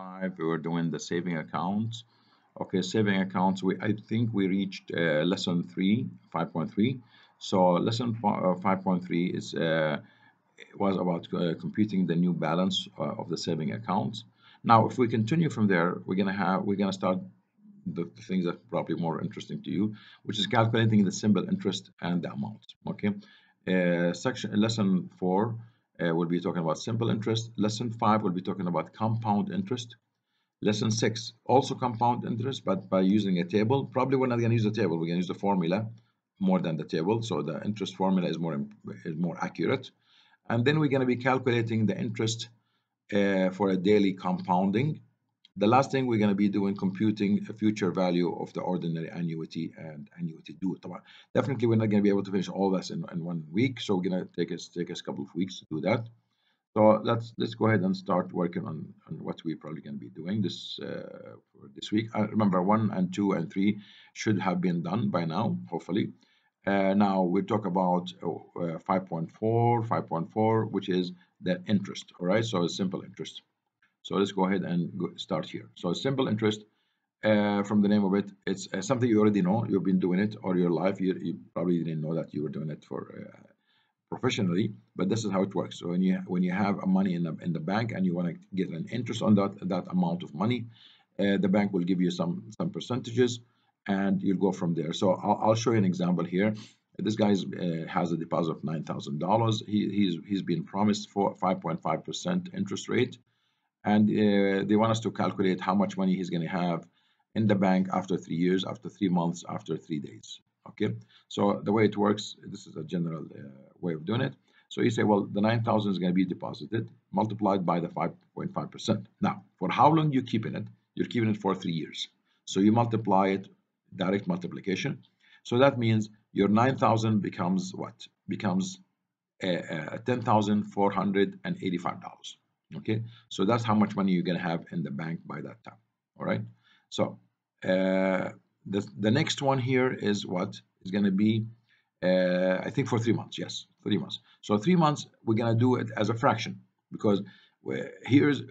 5 we were doing the saving accounts. Okay saving accounts we I think we reached uh, lesson 3 5.3 so lesson uh, 5.3 is uh, was about uh, computing the new balance uh, of the saving accounts. Now if we continue from there we're gonna have we're gonna start the, the things that probably more interesting to you which is calculating the simple interest and the amount okay? Uh, section lesson 4 uh, we'll be talking about simple interest. Lesson 5 we'll be talking about compound interest. Lesson 6 also compound interest but by using a table. Probably we're not going to use a table. We're going to use the formula more than the table. So the interest formula is more is more accurate. And then we're going to be calculating the interest uh, for a daily compounding the last thing we're going to be doing computing a future value of the ordinary annuity and annuity due. Definitely we're not going to be able to finish all this in, in one week, so we're going to take us take us a couple of weeks to do that. So let's let's go ahead and start working on, on what we're probably going to be doing this uh, this week. I remember one and two and three should have been done by now, hopefully. Uh, now we'll talk about uh, 5.4, 5.4, which is the interest. All right, so it's simple interest. So let's go ahead and go start here. So simple interest uh, from the name of it, it's uh, something you already know. You've been doing it all your life. You, you probably didn't know that you were doing it for uh, professionally, but this is how it works. So when you when you have a money in the in the bank and you want to get an interest on that that amount of money, uh, the bank will give you some some percentages, and you'll go from there. So I'll, I'll show you an example here. This guy uh, has a deposit of nine thousand dollars. He he's he's been promised for five point five percent interest rate and uh, they want us to calculate how much money he's going to have in the bank after three years, after three months, after three days. Okay, so the way it works, this is a general uh, way of doing it. So you say, well, the 9,000 is going to be deposited, multiplied by the 5.5%. Now, for how long you keeping it? You're keeping it for three years. So you multiply it, direct multiplication. So that means your 9,000 becomes what? Becomes uh, uh, $10,485 okay? So that's how much money you're going to have in the bank by that time. All right? So uh, the, the next one here is what? Is going to be uh, I think for three months. Yes three months. So three months we're going to do it as a fraction because here's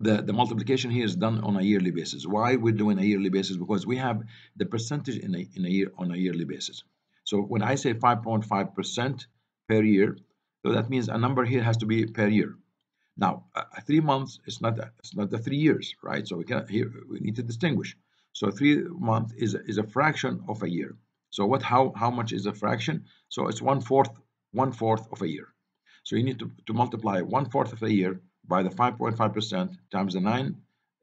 the the multiplication here is done on a yearly basis. Why we're doing a yearly basis? Because we have the percentage in a, in a year on a yearly basis. So when I say 5.5 percent per year so that means a number here has to be per year now, uh, three months is not that. It's not the three years, right? So we can here we need to distinguish. So three month is is a fraction of a year. So what? How how much is a fraction? So it's one fourth one fourth of a year. So you need to to multiply one fourth of a year by the 5.5 percent times the nine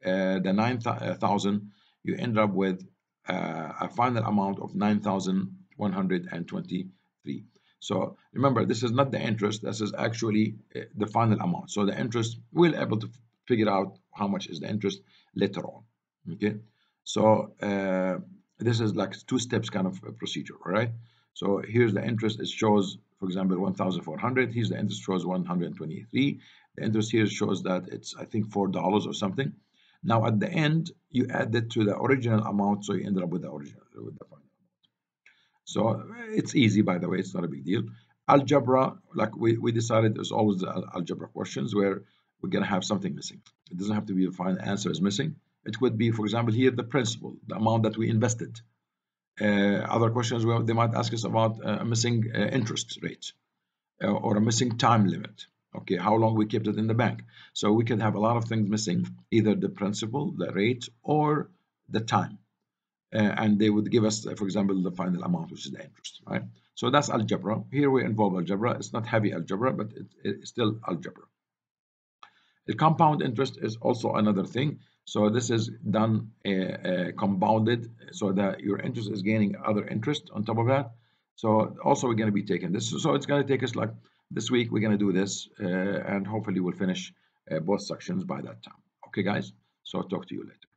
uh, the nine uh. You end up with uh, a final amount of nine thousand one hundred and twenty three. So remember, this is not the interest. This is actually uh, the final amount. So the interest, we'll able to figure out how much is the interest later on. Okay. So uh, this is like two steps kind of procedure. All right. So here's the interest. It shows, for example, 1,400. Here's the interest shows 123. The interest here shows that it's, I think, $4 or something. Now at the end, you add it to the original amount. So you end up with the original, with the. So it's easy, by the way, it's not a big deal. Algebra, like we, we decided there's always the algebra questions where we're going to have something missing. It doesn't have to be a final answer is missing. It could be, for example, here the principal, the amount that we invested. Uh, other questions where they might ask us about a missing uh, interest rate uh, or a missing time limit. Okay, how long we kept it in the bank. So we could have a lot of things missing, either the principal, the rate, or the time uh, and they would give us, for example, the final amount, which is the interest, right? So that's algebra. Here we involve algebra. It's not heavy algebra, but it, it's still algebra. The compound interest is also another thing. So this is done uh, uh, compounded, so that your interest is gaining other interest on top of that. So also we're going to be taking this. So it's going to take us like this week. We're going to do this, uh, and hopefully we'll finish uh, both sections by that time. Okay, guys. So I'll talk to you later.